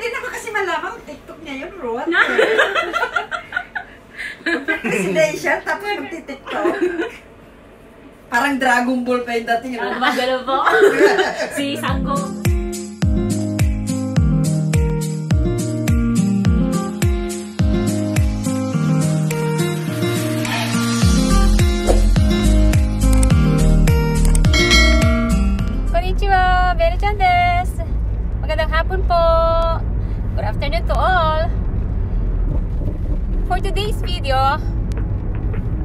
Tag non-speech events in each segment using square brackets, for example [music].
Hindi naman kasi malaman kung TikTok niya yun, Ruan. Presidential, tapos magti-TikTok. Parang Dragon Ball pa yung dating. Ruan. magano po. [laughs] si Sanggo. Konnichiwa, Belle Chan desu. Magandang hapon po. Afternoon to all. For today's video,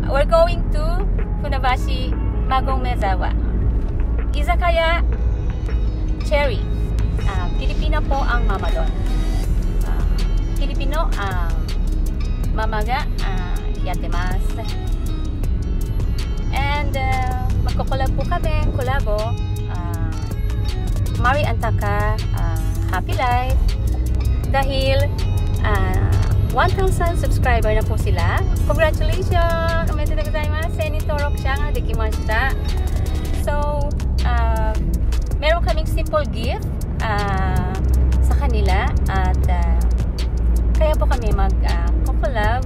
we're going to Funabashi Magong Mezawa. Izakaya Cherry. Ah, Pilipino po ang mama doon. Ah, Pilipino ang mama ga uh, yatemasu. And uh, magkukulab po kami, kulabo. ah, Mari Antaka ah, Happy Life Dahil ah, 1,000 subscriber na po sila. Congratulations! Omedetou gozaimasu! Nitorok siya nga dekimashita. So, uh, meron kaming simple gift ah, sa kanila at ah, kaya po kami mag uh, collab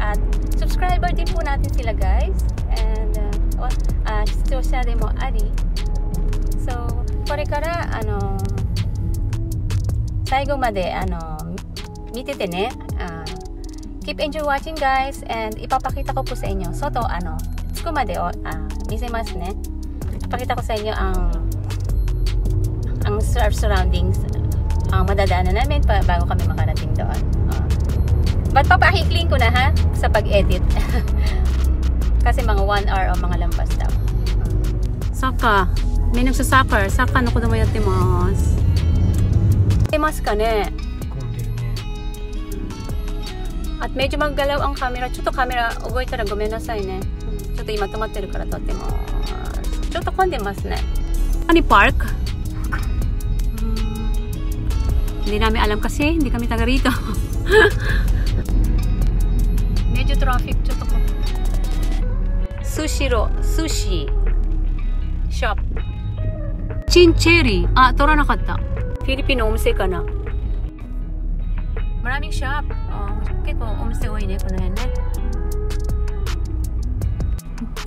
at subscriber din po natin sila guys and uh, uh, 視聴者でもあり so これからあの 最後まであの見ててね、あ keep enjoy watching guys and ipapakita ko po sa inyo so to ano つくまでをあ見せますねipakita ko sa inyo ang ang sur- surroundings ang madadaanan namin pa, bago kami makarating doon Ah. But papahikling ko na ha sa pag-edit [laughs] kasi mga 1 hour o mga lampas daw Saka may nagsasoccer Saka no kodomo yattemasu てますかね？混んでるね。あっメジュマグラウンカメラ。ちょっとカメラ動いたらごめんなさいね。ちょっと今止まってるから撮ってます。ちょっと混んでますね。パパークディナミアランカシーディカミタガリートメジュトラフィックちょっと混ん。ロスシショチンチェリーあ取らなかったフィリピンのお店かな。Maraming shop. Oh, 結構お店多いね、この辺ね。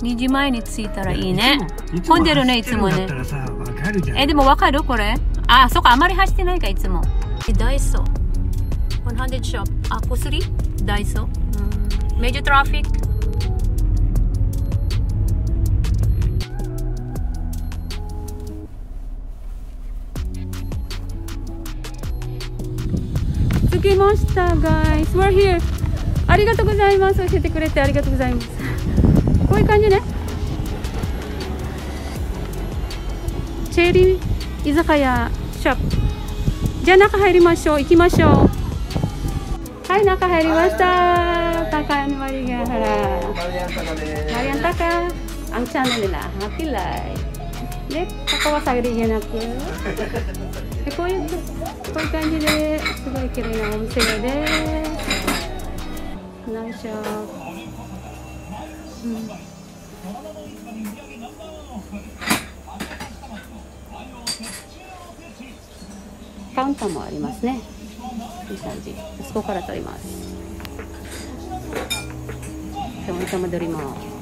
2時前に着いたらいいね。混んでるね、いつもねえ、でもわかるこれあ、そっか、あまり走ってないか、いつも。え、ダイソー。100 shop. あ、ポスリダイソー。うん。メジャートラフィック。きました、guys. We're here. ありがとうございます。教えてくれてありがとうございます。こういう感じね。チェリー居酒屋ショップ。じゃあ中入りましょう。行きましょう。はい、中入りました。高いマリガハラ。Marian Taka. Ang channel nila, Happy Life. De, kakawasagri yan ako. でこういうこういう感じで。すごい綺麗なお店です。ナイスショップ。うん。カウンターもありますね。いい感じ。そこから撮ります。でもい戻ります。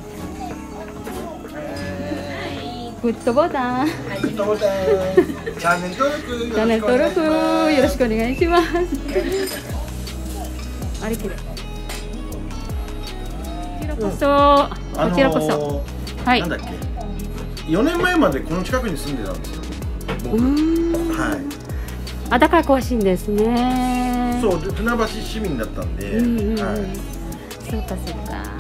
グッドボタン。チャンネル登録チャンネル登録よろしくお願いします。あれきれい。こちらこそ、あこちらこそ。のーはいなんだっけ4年前までこの近くに住んでたんですよ。はいあ、だから詳しいんですね。そうで船橋市民だったんで、うんうんうん。はいそうかそうか。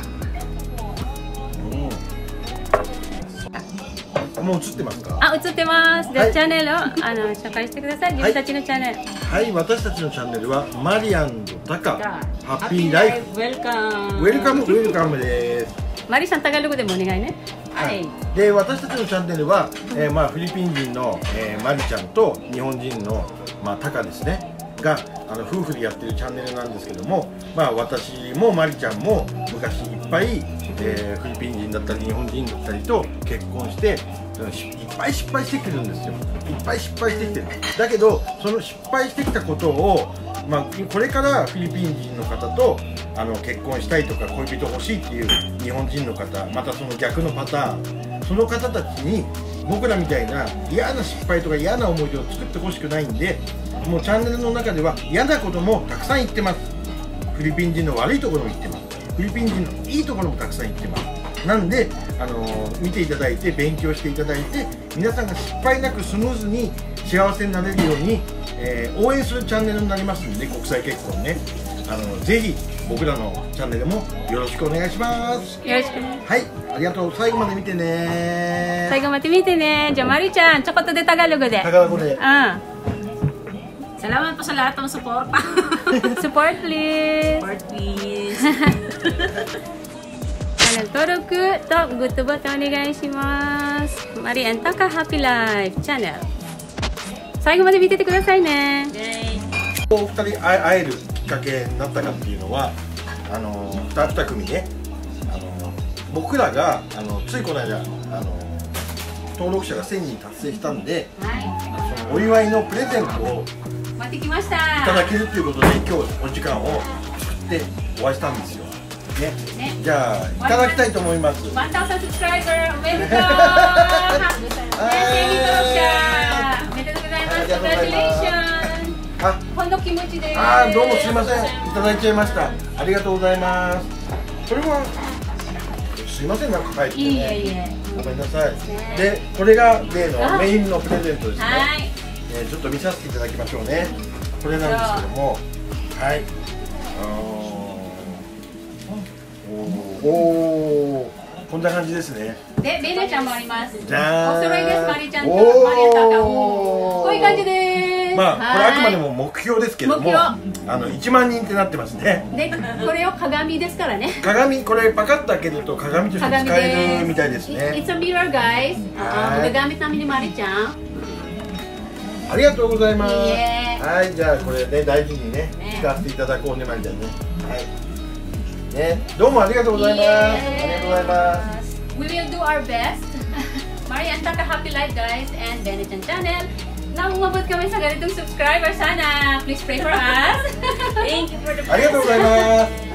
もう映ってますか？あ、映ってます。で、はいチャンネルをあの紹介してください。自分たちのチャンネル。はい私たちのチャンネルはマリ and タカ Happy Life Welcome。W elcome Welcome ですマリさんタガログでもお願いね。はい。で私たちのチャンネルは、えーまあ、フィリピン人の、えーマリちゃんと日本人の、まあ、タカですねがあの夫婦でやってるチャンネルなんですけども、まあ、私もまりちゃんも昔いっぱい、えーフィリピン人だったり日本人だったりと結婚していっぱい失敗してきてるんですよ。いっぱい失敗してきてる。だけどその失敗してきたことを、まあ、これからフィリピン人の方とあの結婚したいとか恋人欲しいっていう日本人の方またその逆のパターン。その方たちに僕らみたいな嫌な失敗とか嫌な思い出を作ってほしくないんでもうチャンネルの中では嫌なこともたくさん言ってます。フィリピン人の悪いところも言ってます。フィリピン人のいいところもたくさん言ってます。なんで、あのー見ていただいて勉強していただいて皆さんが失敗なくスムーズに幸せになれるように、えー応援するチャンネルになりますんで国際結婚ね。あのぜひ僕らのチャンネルもよろしくお願いします。よろしくはい。ありがとう。最後まで見てね最後まで見てねじゃあまりちゃんちょこっとでタガログで。宝子で。うん Salamat po sa lahat ng suporta. [laughs] support please. Support please. とグッドボタンお願いしますマリアンタカハッピーライフチャンネル最後まで見ててくださいね!お二人会会えるきっかけになったかっていうのはあの 2, 二組ねあの僕らがあのついこの間あの登録者が1000人達成したんではそのお祝いのプレゼントをい待ってきましいたただけるということで今日お時間を作ってお会いしたんですよ。ね。ね。じゃあいただきたいと思います。1000 subscriber おめでとう1000人登録者おめでとう。ございますありがとうございます Congratulations あほんの気持ちで。すあーどうもすいません。いただいちゃいました。ありがとうございます。これはすいませんなんか書いてね。いいえいいえ。ごめんなさい。ねでこれが例のあメインのプレゼントですね。はいえーちょっと見させていただきましょうね。これなんですけども。はい。おー。おー。こんな感じですね。でベネちゃんもあります。じゃお揃いですマリちゃん。とマリアタカこういう感じです。まあこれあくまでもも目標ですけども目あの1万人ってなってますね。でこれを鏡ですからね。鏡これパカッと開けると鏡として鏡使えるみたいですね。magagamit namin ni Mari ちゃんありがとうございます。はい、じゃあ、これね大事にね、使っていただこうね、まりちゃんね。はい。ね、どうもありがとうございます。ありがとうございます。we will do our best。マリアンタカ、ハッピーライフ、guys、and ベネちゃん。ありがとうございます。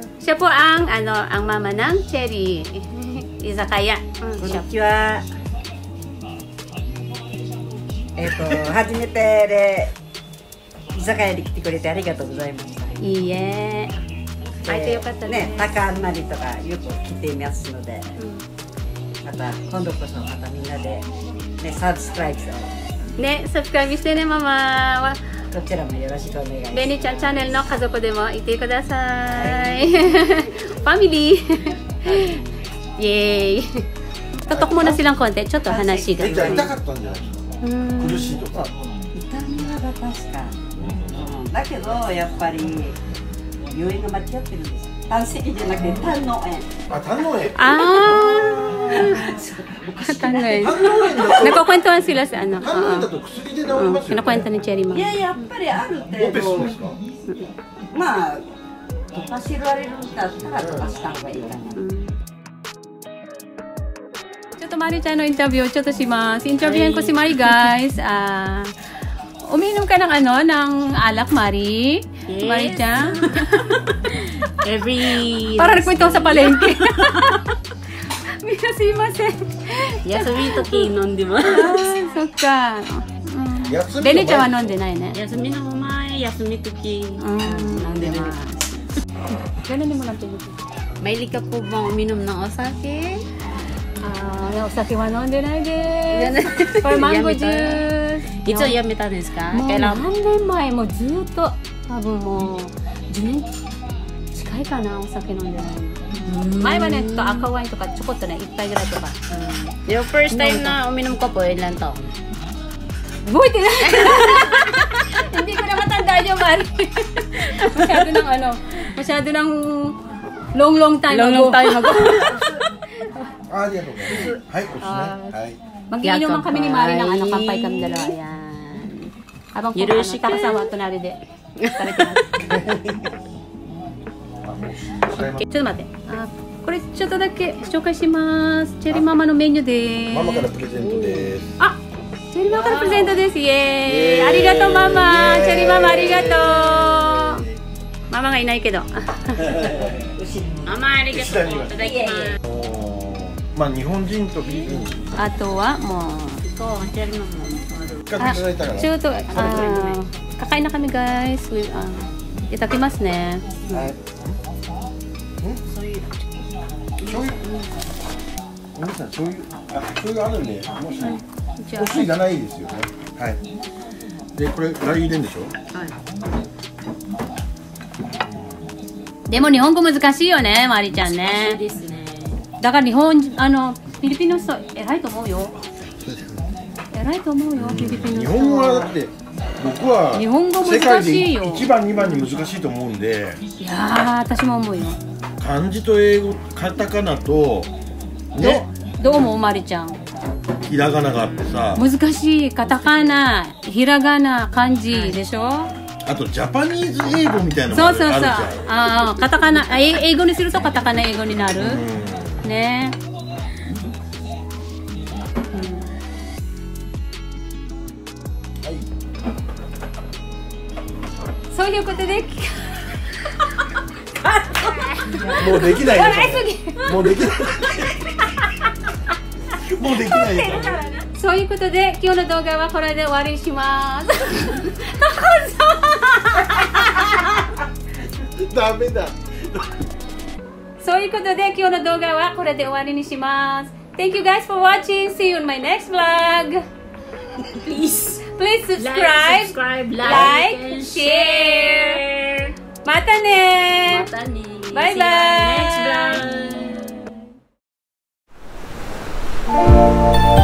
Siya po ang ano, ang mama ng Cherry. [laughs] Izakaya. Mm, こん siya にちは。えっ、と初めてで居酒屋に来てくれてありがとうございました。いいえ。会えてよかったね。ね、高あんまりとかよく来ていますので、また今度こそまたみんなでねサブスクライブをね、subscribe してね、ママ。どちらもよろしくお願いします。ベニちゃんチャンネルの家族でもいてください。ファミリー。イエーイ。Tutok muna silang konti. ちょっと話が。痛かったんじゃない？ですか。うん苦しいとか？痛みは確か、うん、だけどやっぱり病院が間違ってるんですよ胆石じゃなくて胆の炎あ、胆の炎。Ah! Tangoy. 胆の炎だと Nagkukwentuhan sila sa ano. 胆の炎だ Oo. と薬で治り Oo, ますよ、 Kinakwento ni Cherry い Mom. ややっぱりあるオペス程度ですか。まあ溶かしられるんだったら溶かした方がいいかな、ちょっとマリちゃんのインタビューをちょっとします。インタビューko si Mari guys. Ah, uminom ka ng ano, ng alak, Mari? Yes. Mari chan? [laughs] Every... Para nagkwento sa palengke. [laughs] Minasimasen. 休み時飲んでます。Ah, みの前ベネちゃんは飲んでないね。休みの前、休み時、うん飲んでます。Ganun din mo lang pinito. Mahilig ka po bang uminom ng osake? Ah, o 酒？は飲んでないです。これマンゴージュース。いつやめたんですか？もう何年前もうずっと多分もう10年近いかなお酒飲んでないの前はね赤ワインとかちょこっとね一杯ぐらいとか Yung first time na uminom ko po, ilan taon? 覚え[laughs] てないhindi ko na matanda yung Mari masyado ng ano masyado ng long long time Long, ago long time ago. [laughs] あありがとうございますはいおすすめはい Mag-iinuman kami ni Mari ng ano, Yakapay. kampay kami dalawa. Ayan. Habang kung ano, Yurushi ka. takasawa, tunari de. [laughs] Tarik na. 使います ちょっと待って。あ、これちょっとだけ紹介します。チェリーママのメニューです。ママからプレゼントですあ、チェリーママからプレゼントです。イエーイ。ありがとうママ。チェリーママありがとう。ママがいないけど。[laughs] ママありがとう。いただきます。まあ日本人とフィリピン人あとはもう。ていただいたからちょっと、あー、kakain na kami guys？We, あいただきますね。はい醤油。お兄さん醤油。あ醤油あるんでもしじゃお酢いらないですよね。はい。でこれラー油入れんでしょ？でも日本語難しいよね、マリちゃんね。ですね。だから日本人あのフィリピンの人偉いと思うよ。偉いと思うよフィリピンの人日本語はだって僕は日本語難しいよ。1番2番に難しいと思うんで。いやー私も思うよ漢字と英語カタカナとね。どう思うマリちゃん。ひらがながあってさ。難しいカタカナひらがな漢字でしょ、あとジャパニーズ英語みたいなそうそうそう。あああカタカナ英語にするとカタカナ英語になる、ね。そういうことでもうできないよ笑いすぎもうできないもうできないよそういうことで今日の動画はこれで終わりにします。ダメだそういうことで今日の動画はこれで終わりにします。Thank you guys for watching. See you in my next vlog. Please. Please Like, subscribe. subscribe, like, like, and share. share. またねまたね。バイバイ See you in the next vlog.